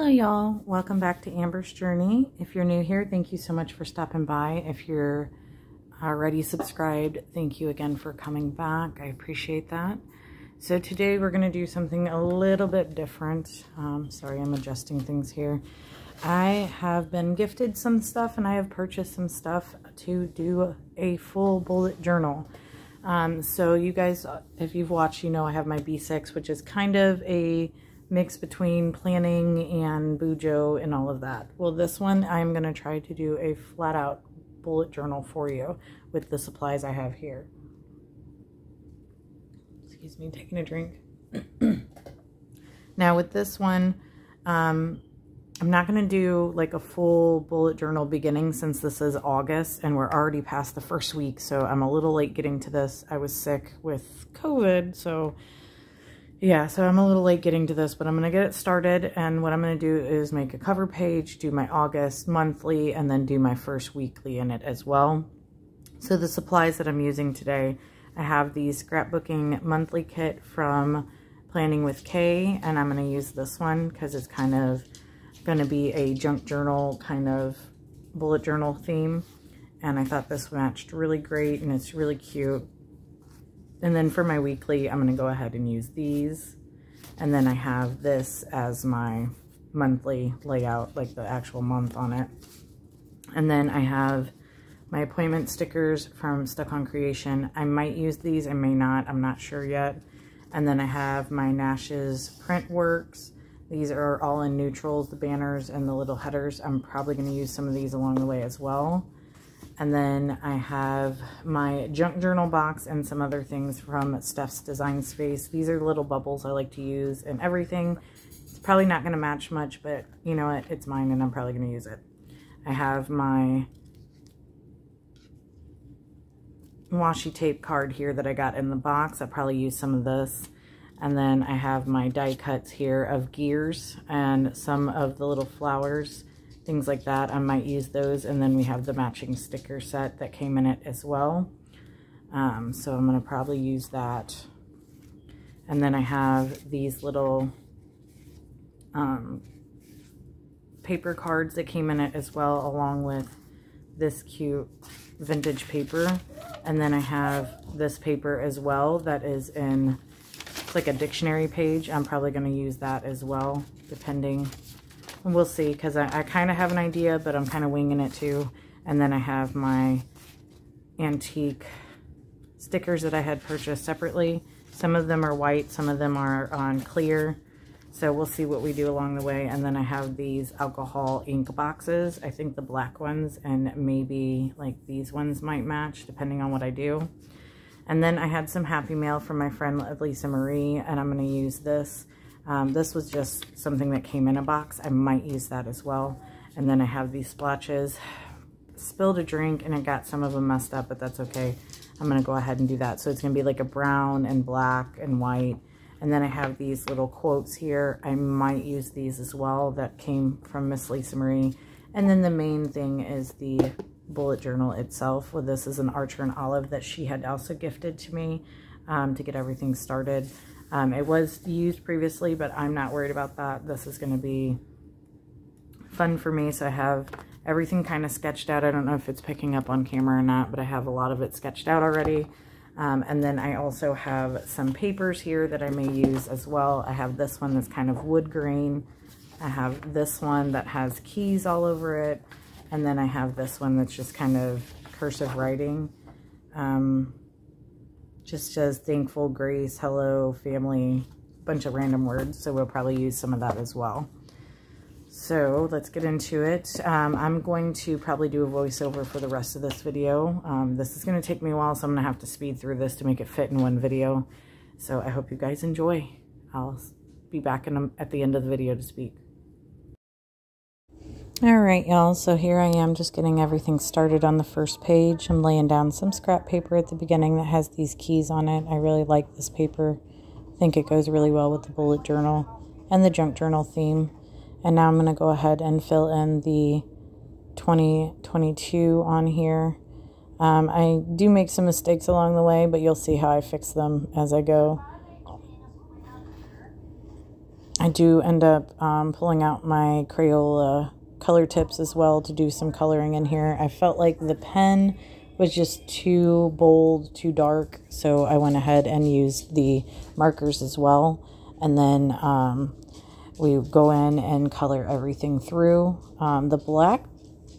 Hello y'all, welcome back to Amber's Journey. If you're new here, thank you so much for stopping by. If you're already subscribed, thank you again for coming back. I appreciate that. So today we're going to do something a little bit different. Um, sorry, I'm adjusting things here. I have been gifted some stuff and I have purchased some stuff to do a full bullet journal. Um, so you guys, if you've watched, you know I have my B6, which is kind of a mix between planning and Bujo and all of that. Well, this one I'm going to try to do a flat out bullet journal for you with the supplies I have here. Excuse me, taking a drink. now with this one, um, I'm not going to do like a full bullet journal beginning since this is August and we're already past the first week. So I'm a little late getting to this. I was sick with COVID, so yeah, so I'm a little late getting to this, but I'm going to get it started. And what I'm going to do is make a cover page, do my August monthly, and then do my first weekly in it as well. So the supplies that I'm using today, I have the scrapbooking monthly kit from Planning with Kay, and I'm going to use this one because it's kind of going to be a junk journal kind of bullet journal theme. And I thought this matched really great, and it's really cute. And then for my weekly, I'm going to go ahead and use these. And then I have this as my monthly layout, like the actual month on it. And then I have my appointment stickers from Stuck on Creation. I might use these, I may not, I'm not sure yet. And then I have my Nash's print works. These are all in neutrals, the banners and the little headers. I'm probably going to use some of these along the way as well. And then I have my junk journal box and some other things from Steph's Design Space. These are little bubbles I like to use and everything. It's probably not going to match much, but you know what? It's mine and I'm probably going to use it. I have my washi tape card here that I got in the box. I'll probably use some of this. And then I have my die cuts here of gears and some of the little flowers things like that. I might use those. And then we have the matching sticker set that came in it as well. Um, so I'm going to probably use that. And then I have these little um, paper cards that came in it as well, along with this cute vintage paper. And then I have this paper as well that is in, like a dictionary page. I'm probably going to use that as well, depending we'll see because I, I kind of have an idea, but I'm kind of winging it too. And then I have my antique stickers that I had purchased separately. Some of them are white, some of them are on clear. So we'll see what we do along the way. And then I have these alcohol ink boxes. I think the black ones and maybe like these ones might match depending on what I do. And then I had some Happy Mail from my friend Lisa Marie and I'm going to use this. Um, this was just something that came in a box. I might use that as well. And then I have these splotches. Spilled a drink and it got some of them messed up, but that's okay. I'm going to go ahead and do that. So it's going to be like a brown and black and white. And then I have these little quotes here. I might use these as well that came from Miss Lisa Marie. And then the main thing is the bullet journal itself. Well, this is an Archer and Olive that she had also gifted to me um, to get everything started. Um, it was used previously, but I'm not worried about that. This is going to be fun for me. So I have everything kind of sketched out. I don't know if it's picking up on camera or not, but I have a lot of it sketched out already. Um, and then I also have some papers here that I may use as well. I have this one that's kind of wood grain. I have this one that has keys all over it. And then I have this one that's just kind of cursive writing. Um, just says thankful, grace, hello, family, bunch of random words. So we'll probably use some of that as well. So let's get into it. Um, I'm going to probably do a voiceover for the rest of this video. Um, this is going to take me a while, so I'm going to have to speed through this to make it fit in one video. So I hope you guys enjoy. I'll be back in, at the end of the video to speak. Alright y'all, so here I am just getting everything started on the first page. I'm laying down some scrap paper at the beginning that has these keys on it. I really like this paper. I think it goes really well with the bullet journal and the junk journal theme. And now I'm going to go ahead and fill in the 2022 on here. Um, I do make some mistakes along the way, but you'll see how I fix them as I go. I do end up um, pulling out my Crayola color tips as well to do some coloring in here. I felt like the pen was just too bold, too dark, so I went ahead and used the markers as well. And then um, we go in and color everything through. Um, the black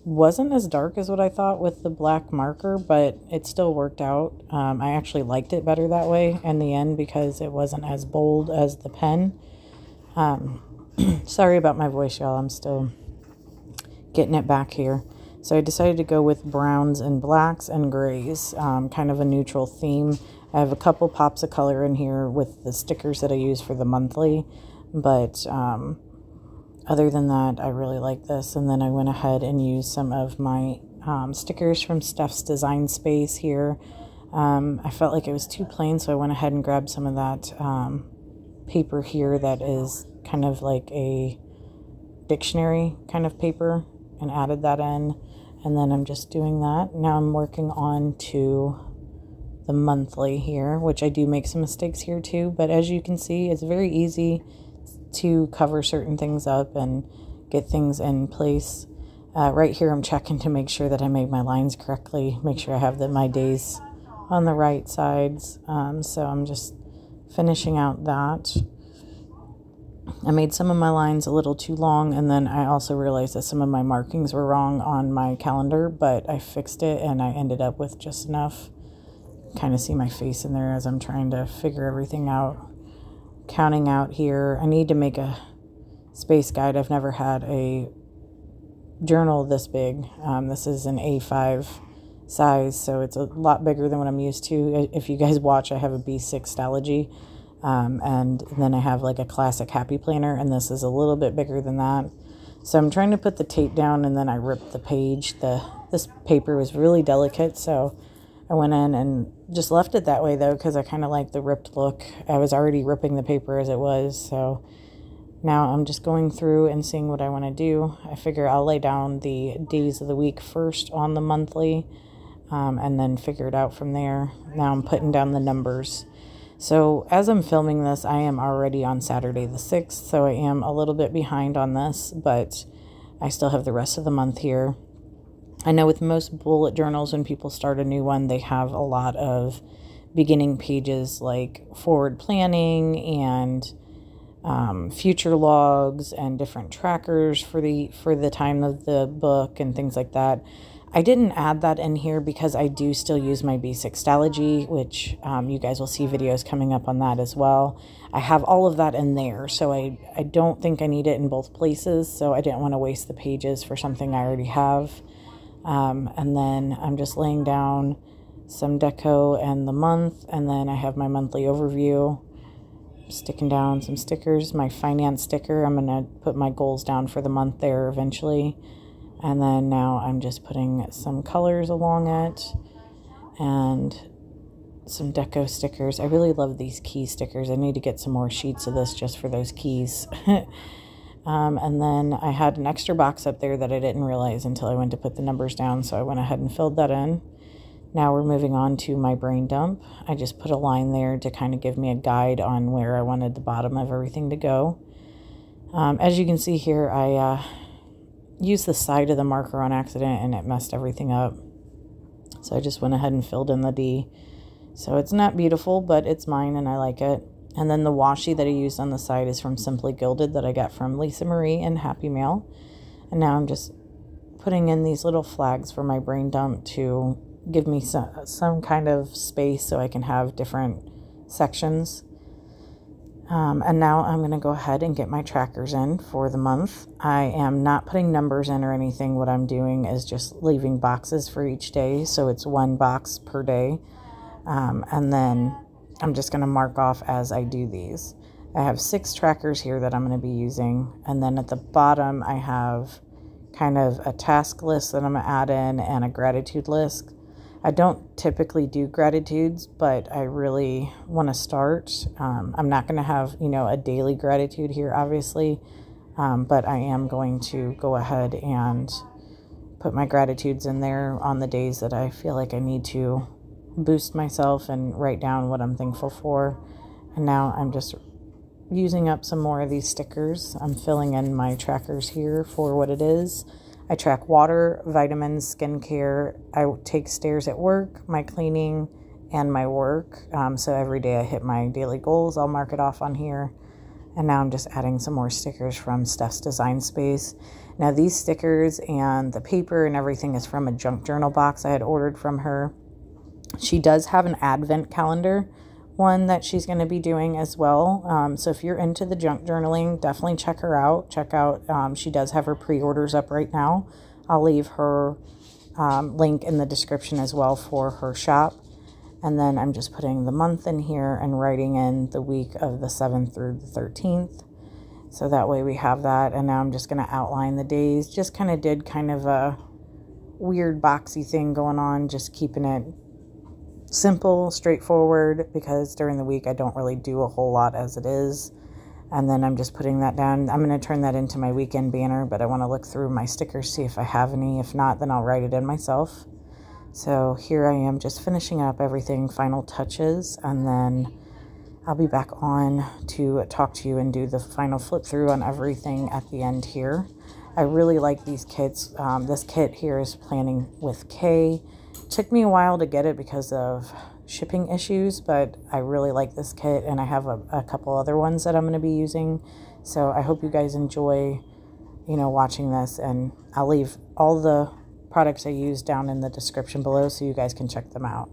wasn't as dark as what I thought with the black marker, but it still worked out. Um, I actually liked it better that way in the end because it wasn't as bold as the pen. Um, sorry about my voice, y'all. I'm still getting it back here. So I decided to go with browns and blacks and grays, um, kind of a neutral theme. I have a couple pops of color in here with the stickers that I use for the monthly, but um, other than that, I really like this. And then I went ahead and used some of my um, stickers from Steph's Design Space here. Um, I felt like it was too plain, so I went ahead and grabbed some of that um, paper here that is kind of like a dictionary kind of paper and added that in. And then I'm just doing that. Now I'm working on to the monthly here, which I do make some mistakes here too. But as you can see, it's very easy to cover certain things up and get things in place. Uh, right here, I'm checking to make sure that I made my lines correctly, make sure I have the, my days on the right sides. Um, so I'm just finishing out that. I made some of my lines a little too long, and then I also realized that some of my markings were wrong on my calendar, but I fixed it and I ended up with just enough. Kind of see my face in there as I'm trying to figure everything out. Counting out here, I need to make a space guide. I've never had a journal this big. Um, this is an A5 size, so it's a lot bigger than what I'm used to. If you guys watch, I have a B6 Stalogy um, and then I have like a classic happy planner, and this is a little bit bigger than that. So I'm trying to put the tape down, and then I ripped the page. The this paper was really delicate, so I went in and just left it that way though, because I kind of like the ripped look. I was already ripping the paper as it was, so now I'm just going through and seeing what I want to do. I figure I'll lay down the days of the week first on the monthly, um, and then figure it out from there. Now I'm putting down the numbers. So, as I'm filming this, I am already on Saturday the 6th, so I am a little bit behind on this, but I still have the rest of the month here. I know with most bullet journals, when people start a new one, they have a lot of beginning pages like forward planning and um, future logs and different trackers for the for the time of the book and things like that. I didn't add that in here because I do still use my B6 Stalogy, which um, you guys will see videos coming up on that as well. I have all of that in there, so I, I don't think I need it in both places, so I didn't want to waste the pages for something I already have. Um, and then I'm just laying down some deco and the month, and then I have my monthly overview. Sticking down some stickers, my finance sticker. I'm going to put my goals down for the month there eventually. And then now I'm just putting some colors along it and some deco stickers. I really love these key stickers. I need to get some more sheets of this just for those keys. um, and then I had an extra box up there that I didn't realize until I went to put the numbers down. So I went ahead and filled that in. Now we're moving on to my brain dump. I just put a line there to kind of give me a guide on where I wanted the bottom of everything to go. Um, as you can see here, I uh, used the side of the marker on accident and it messed everything up. So I just went ahead and filled in the D. So it's not beautiful, but it's mine and I like it. And then the washi that I used on the side is from Simply Gilded that I got from Lisa Marie and Happy Mail. And now I'm just putting in these little flags for my brain dump to give me some, some kind of space so I can have different sections. Um, and now I'm going to go ahead and get my trackers in for the month. I am not putting numbers in or anything. What I'm doing is just leaving boxes for each day. So it's one box per day. Um, and then I'm just going to mark off as I do these. I have six trackers here that I'm going to be using. And then at the bottom, I have kind of a task list that I'm going to add in and a gratitude list. I don't typically do gratitudes, but I really want to start. Um, I'm not going to have, you know, a daily gratitude here, obviously, um, but I am going to go ahead and put my gratitudes in there on the days that I feel like I need to boost myself and write down what I'm thankful for. And now I'm just using up some more of these stickers. I'm filling in my trackers here for what it is. I track water, vitamins, skincare. I take stairs at work, my cleaning, and my work. Um, so every day I hit my daily goals. I'll mark it off on here. And now I'm just adding some more stickers from Steph's Design Space. Now these stickers and the paper and everything is from a junk journal box I had ordered from her. She does have an advent calendar one that she's going to be doing as well. Um, so if you're into the junk journaling, definitely check her out. Check out, um, she does have her pre-orders up right now. I'll leave her um, link in the description as well for her shop. And then I'm just putting the month in here and writing in the week of the 7th through the 13th. So that way we have that. And now I'm just going to outline the days. Just kind of did kind of a weird boxy thing going on, just keeping it simple, straightforward, because during the week I don't really do a whole lot as it is. And then I'm just putting that down. I'm going to turn that into my weekend banner, but I want to look through my stickers, see if I have any. If not, then I'll write it in myself. So here I am just finishing up everything, final touches, and then I'll be back on to talk to you and do the final flip through on everything at the end here. I really like these kits. Um, this kit here is planning with Kay. Took me a while to get it because of shipping issues, but I really like this kit and I have a, a couple other ones that I'm going to be using. So I hope you guys enjoy, you know, watching this and I'll leave all the products I use down in the description below so you guys can check them out.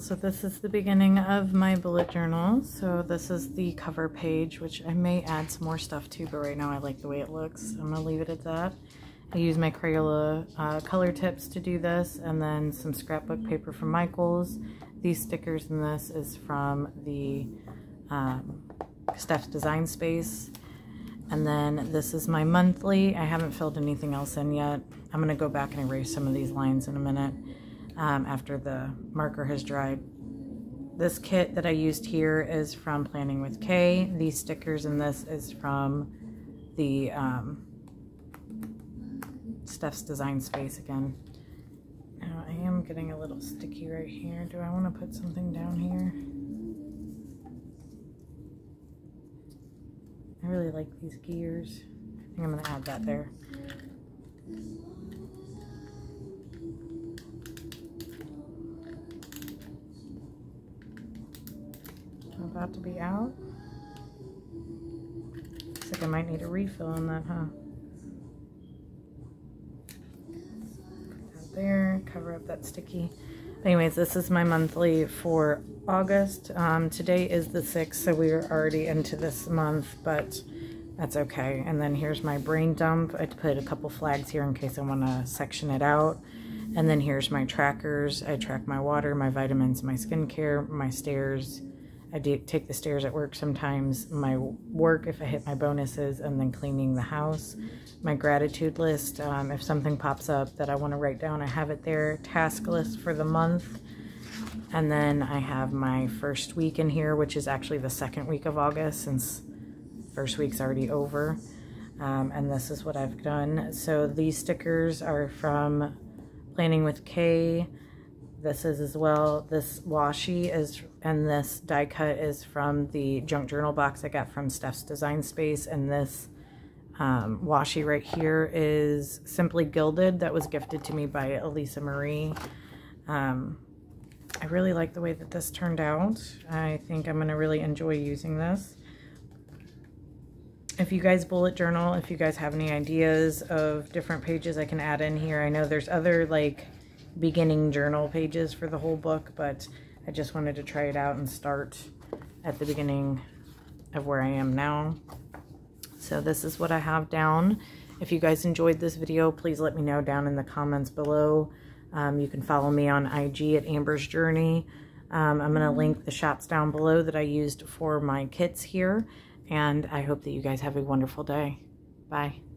So this is the beginning of my bullet journal. So this is the cover page, which I may add some more stuff to, but right now I like the way it looks. I'm gonna leave it at that. I use my Crayola uh, color tips to do this, and then some scrapbook paper from Michaels. These stickers in this is from the um, Steph's Design Space. And then this is my monthly. I haven't filled anything else in yet. I'm gonna go back and erase some of these lines in a minute um, after the marker has dried. This kit that I used here is from Planning with Kay. These stickers in this is from the um, Steph's Design Space again. Now I am getting a little sticky right here. Do I want to put something down here? I really like these gears. I think I'm going to add that there. About to be out. Looks like I might need a refill on that, huh? Put that there, cover up that sticky. Anyways, this is my monthly for August. Um, today is the 6th, so we are already into this month, but that's okay. And then here's my brain dump. I put a couple flags here in case I want to section it out. And then here's my trackers. I track my water, my vitamins, my skincare, my stairs, I do take the stairs at work sometimes, my work if I hit my bonuses, and then cleaning the house. My gratitude list, um, if something pops up that I want to write down, I have it there. Task list for the month. And then I have my first week in here, which is actually the second week of August since first week's already over. Um, and this is what I've done. So these stickers are from Planning with Kay. This is as well. This washi is, and this die cut is from the junk journal box I got from Steph's Design Space. And this um, washi right here is Simply Gilded. That was gifted to me by Elisa Marie. Um, I really like the way that this turned out. I think I'm going to really enjoy using this. If you guys bullet journal, if you guys have any ideas of different pages I can add in here. I know there's other like beginning journal pages for the whole book, but I just wanted to try it out and start at the beginning of where I am now. So this is what I have down. If you guys enjoyed this video, please let me know down in the comments below. Um, you can follow me on IG at Amber's Journey. Um, I'm going to link the shops down below that I used for my kits here. And I hope that you guys have a wonderful day. Bye.